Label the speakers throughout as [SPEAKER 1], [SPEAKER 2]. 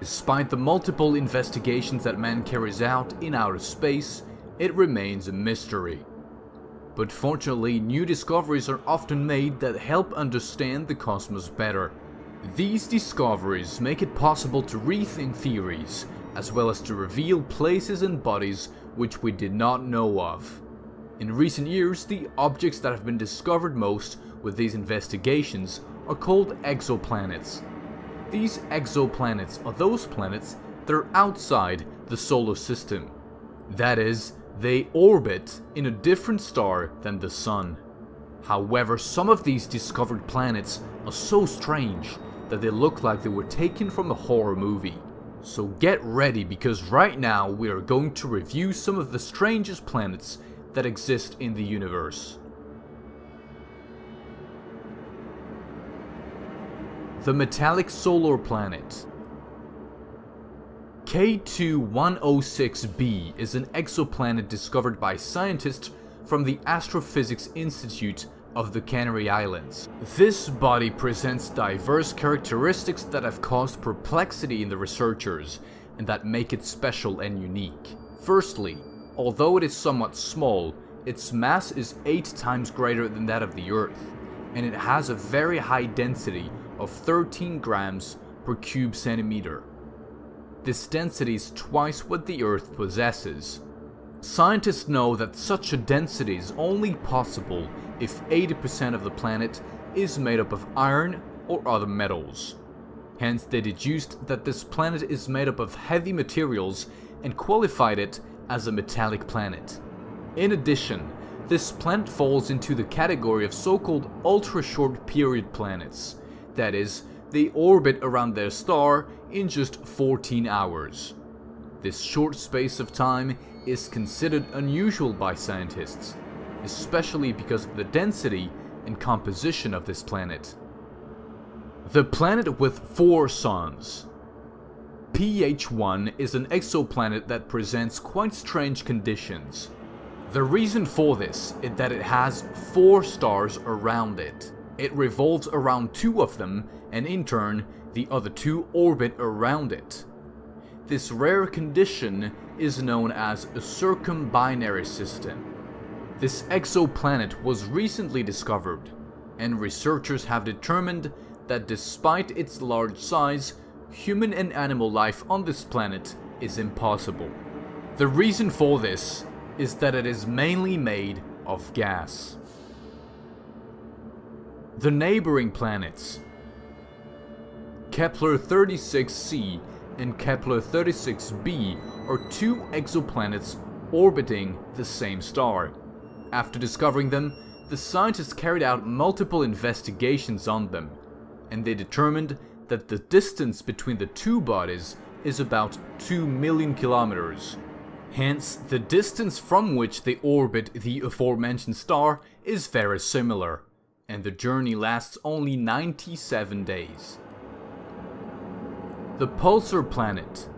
[SPEAKER 1] Despite the multiple investigations that man carries out in outer space, it remains a mystery. But fortunately, new discoveries are often made that help understand the cosmos better. These discoveries make it possible to rethink theories, as well as to reveal places and bodies which we did not know of. In recent years, the objects that have been discovered most with these investigations are called exoplanets. These exoplanets are those planets that are outside the solar system. That is, they orbit in a different star than the Sun. However, some of these discovered planets are so strange that they look like they were taken from a horror movie. So get ready because right now we are going to review some of the strangest planets that exist in the universe. The Metallic Solar Planet K2106b is an exoplanet discovered by scientists from the Astrophysics Institute of the Canary Islands. This body presents diverse characteristics that have caused perplexity in the researchers and that make it special and unique. Firstly, although it is somewhat small, its mass is 8 times greater than that of the Earth, and it has a very high density of 13 grams per cube centimeter. This density is twice what the Earth possesses. Scientists know that such a density is only possible if 80% of the planet is made up of iron or other metals. Hence they deduced that this planet is made up of heavy materials and qualified it as a metallic planet. In addition, this planet falls into the category of so-called ultra-short period planets, that is, they orbit around their star in just 14 hours. This short space of time is considered unusual by scientists, especially because of the density and composition of this planet. The planet with four suns. PH1 is an exoplanet that presents quite strange conditions. The reason for this is that it has four stars around it. It revolves around two of them, and in turn, the other two orbit around it. This rare condition is known as a circumbinary system. This exoplanet was recently discovered, and researchers have determined that despite its large size, human and animal life on this planet is impossible. The reason for this is that it is mainly made of gas. The neighboring planets Kepler 36c and Kepler 36b are two exoplanets orbiting the same star. After discovering them, the scientists carried out multiple investigations on them, and they determined that the distance between the two bodies is about 2 million kilometers. Hence, the distance from which they orbit the aforementioned star is very similar and the journey lasts only 97 days. The Pulsar Planet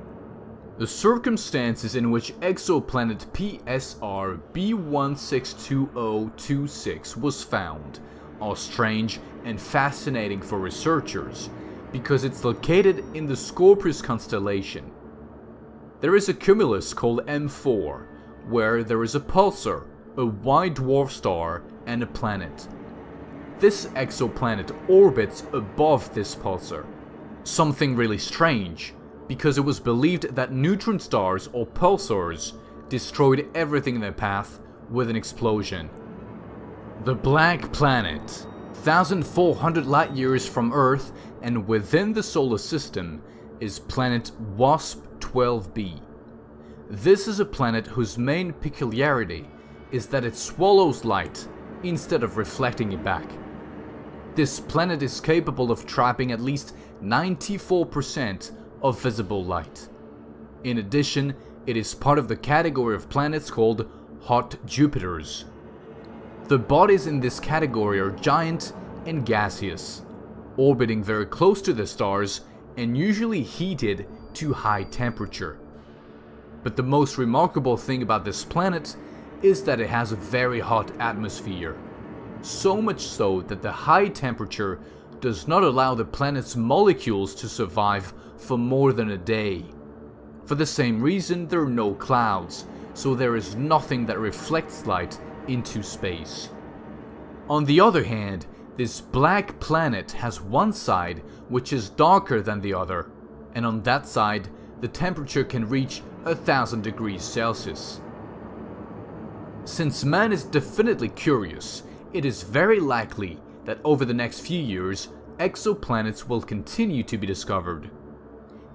[SPEAKER 1] The circumstances in which exoplanet PSR B162026 was found are strange and fascinating for researchers because it's located in the Scorpius constellation. There is a cumulus called M4, where there is a pulsar, a white dwarf star, and a planet. This exoplanet orbits above this pulsar. Something really strange, because it was believed that neutron stars or pulsars destroyed everything in their path with an explosion. The Black Planet 1400 light years from Earth and within the solar system is planet WASP 12b. This is a planet whose main peculiarity is that it swallows light instead of reflecting it back. This planet is capable of trapping at least 94% of visible light. In addition, it is part of the category of planets called hot Jupiters. The bodies in this category are giant and gaseous, orbiting very close to the stars and usually heated to high temperature. But the most remarkable thing about this planet is that it has a very hot atmosphere so much so that the high temperature does not allow the planet's molecules to survive for more than a day. For the same reason, there are no clouds, so there is nothing that reflects light into space. On the other hand, this black planet has one side which is darker than the other, and on that side the temperature can reach a thousand degrees Celsius. Since man is definitely curious, it is very likely that over the next few years, exoplanets will continue to be discovered.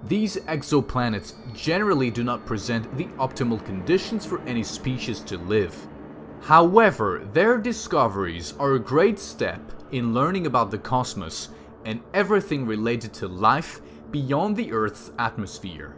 [SPEAKER 1] These exoplanets generally do not present the optimal conditions for any species to live. However, their discoveries are a great step in learning about the cosmos and everything related to life beyond the Earth's atmosphere.